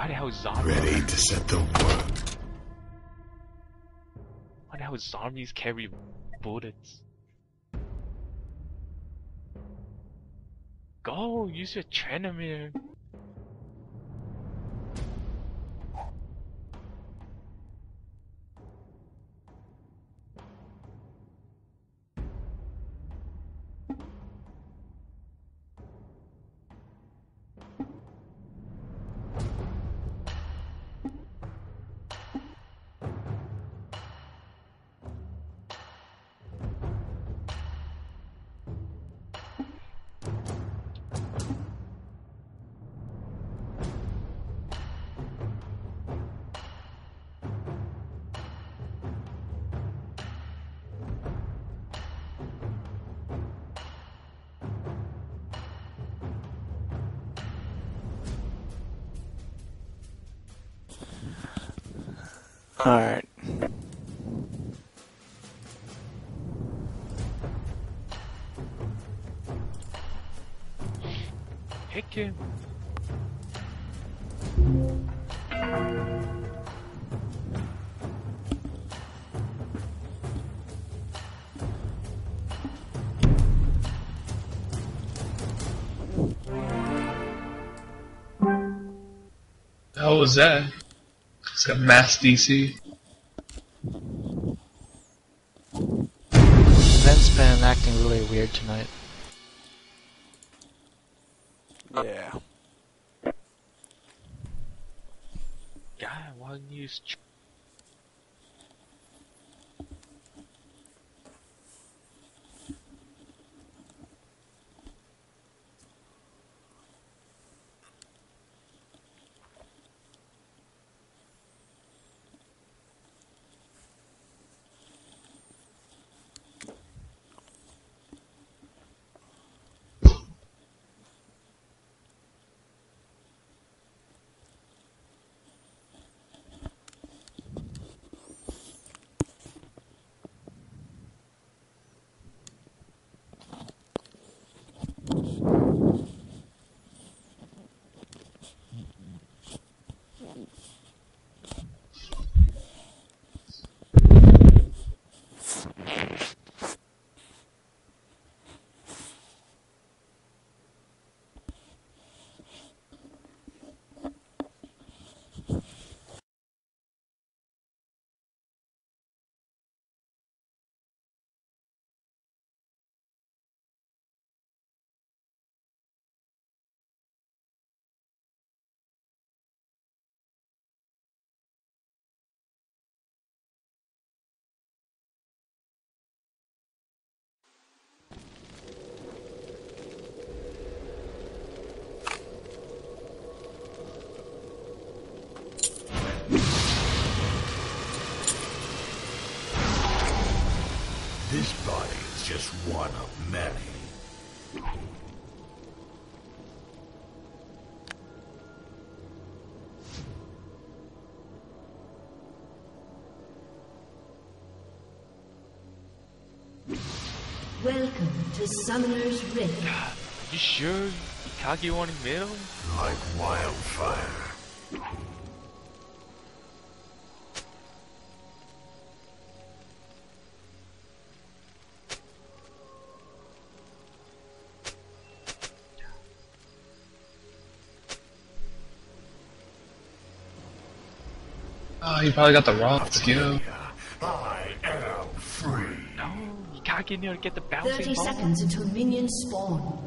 Why the hell is zombie? Ready to set the world. Why the hell zombies carry bullets? Go, use your Trenomir. Alright. Him. The hell was that? It's got mass DC. Ben's been acting really weird tonight. Yeah. God, why don't you use? This body is just one of many. Welcome to Summoner's Rift. you sure Ikagi wanting middle? Like wildfire. Oh, you probably got the wrong skill. I am free. No, Ikagi need to get the bouncing 30 ball. seconds until minions spawn.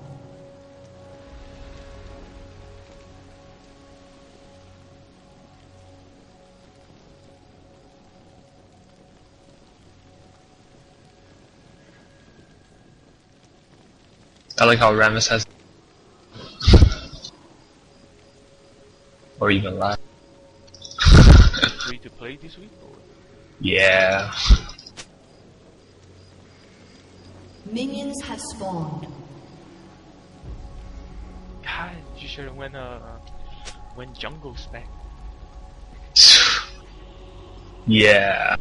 I like how Rammus has. or even last. Free to play this week? Or? yeah. Minions have spawned. God, you should have went uh when jungle spec. Yeah.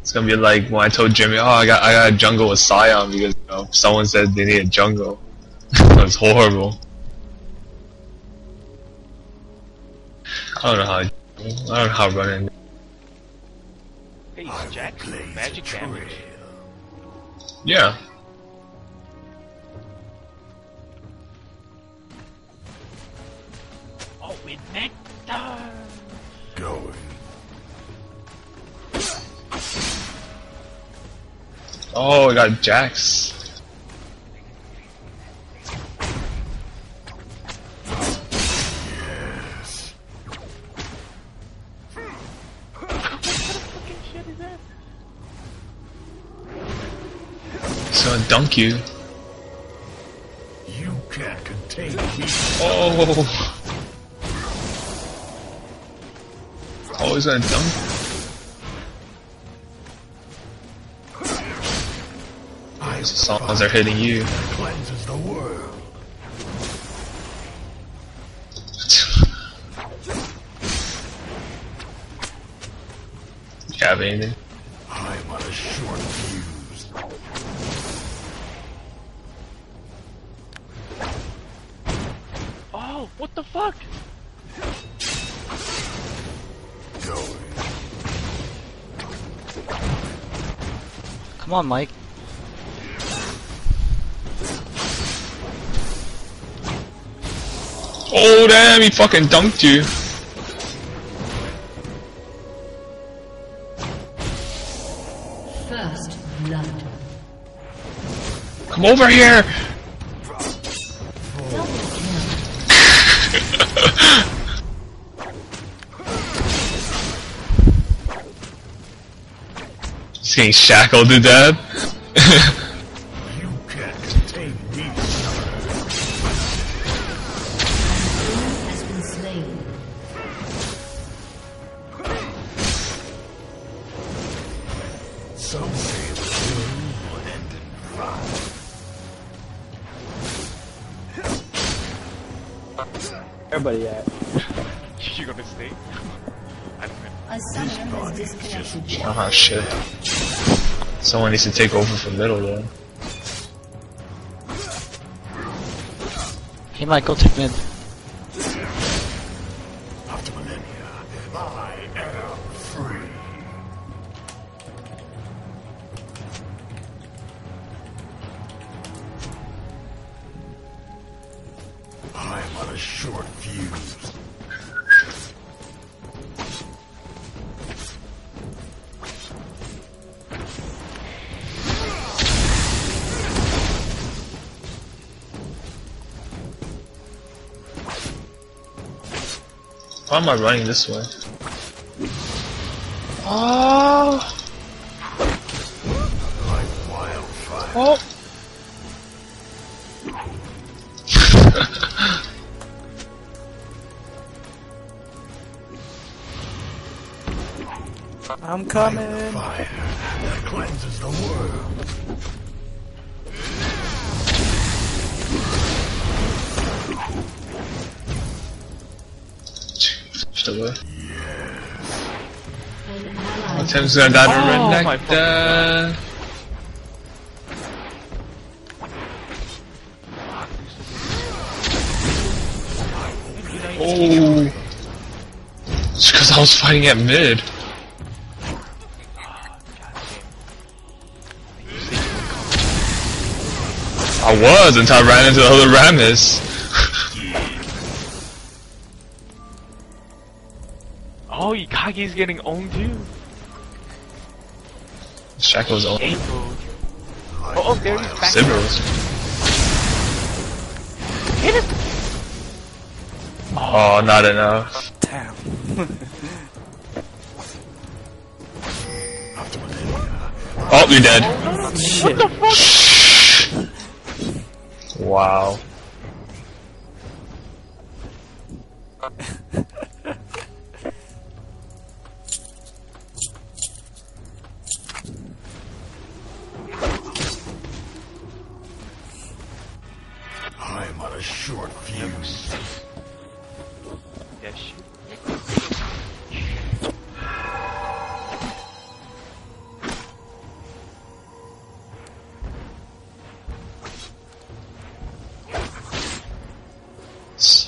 It's gonna be like when I told Jimmy, oh, I got I got a jungle with Sion because you know, someone said they need a jungle. it was horrible. I don't know how. I, I don't have how to run it. Hey, I Jack, magic a damage. Yeah. Oh, with nectar. Uh, Going. Oh, I got Jax. He's gonna dunk you. You can't contain me. Oh. Oh, he's gonna dunk. I These songs are hitting you. cleanses the world. you have anything? I'm on a short fuse. Oh, what the fuck? Going. Come on, Mike. Oh damn, he fucking dunked you. First blood. Come over here. World will end in fire. Everybody at. You gonna stay? I don't know. A summoner has disconnected. Oh shit. Someone needs to take over from middle though. Hey, Mike, go take mid. After millennia, I am free. I'm on a short fuse. Why am I running this way? Oh, Like wildfire. oh. I'm coming. Fire that cleanses the world. Shut away. An ally Tim's gonna die to Oh, my redneck death. Uh, oh. It's because I was fighting at mid. I was until I ran into the other Rammus. Oh, Ikagi's getting owned too. Shackle's on. April. Oh, oh, there he's back. Sibbles. Hit him! Oh, not enough. Damn. Oh, you're dead. Shit. Wow.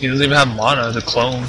He doesn't even have mana to clone.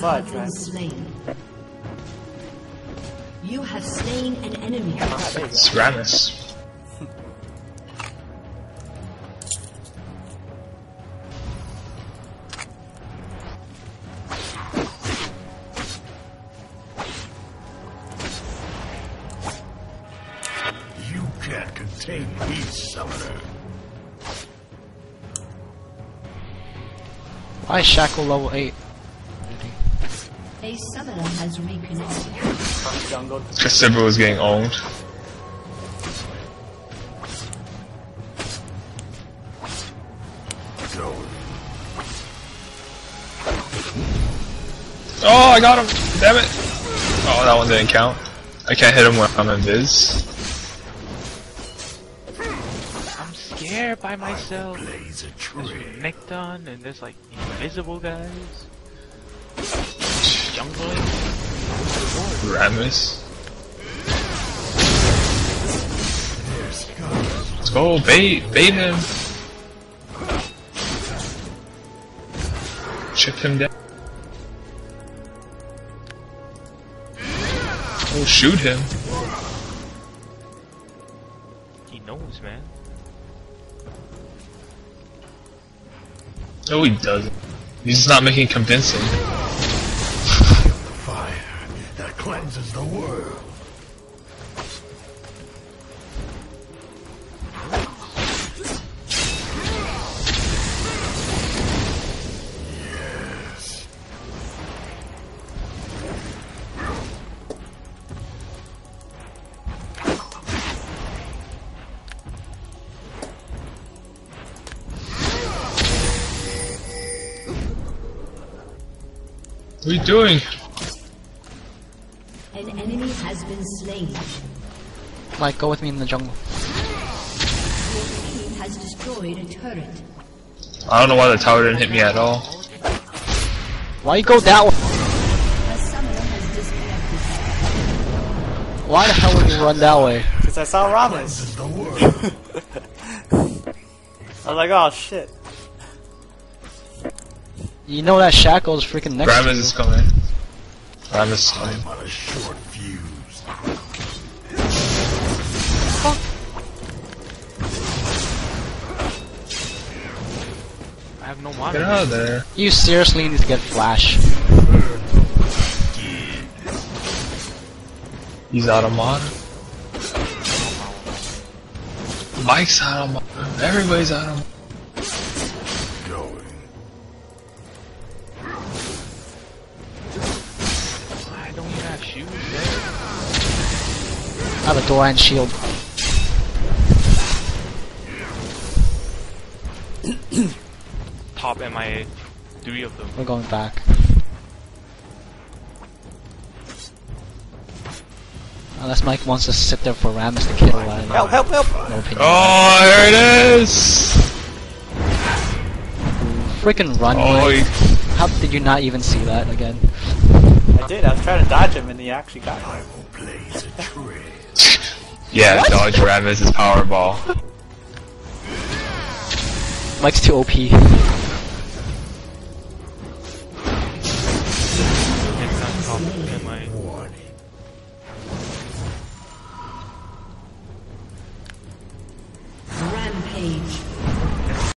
You have slain. You have slain an enemy. It's Rammus. You can't contain me, summoner. Why is Shackle level 8? A summoner was getting owned. Oh, I got him! Damn it! Oh, that one didn't count. I can't hit him when I'm in Viz. I'm scared by myself. There's. Necton and there's like invisible guys. Rammus. Let's go, bait, bait him. Chip him down. Oh, shoot him. He knows, man. No, he doesn't. He's just not making convincing. The fire that cleanses the world. What are you doing? An has been slain. Mike, go with me in the jungle. Your team has destroyed a turret. I don't know why the tower didn't hit me at all. Why you go that way? A summoner has disconnected. Why the hell would you run that way? Because I saw Rammus. Cleanses the world. I was like, oh shit. You know that Shackle is freaking next to Rammus you. is coming. Rammus is coming. I'm on a short fuse. Fuck. I have no Get out of there. You seriously need to get Flash. He's out of mod. Mike's out of mod. Everybody's out of mod. Don't have shoes there. I have a Doran shield. Top MIA. Three of them. We're going back. Unless Mike wants to sit there for Rammus to kill. I Help, help, help! no opinion. Oh, there it is! Freaking run, Oh, Mike. How did you not even see that again? I did, I was trying to dodge him and he actually got I will blaze a trail. yeah, dodge Rammus' powerball. Mike's too OP.